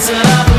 Listen up?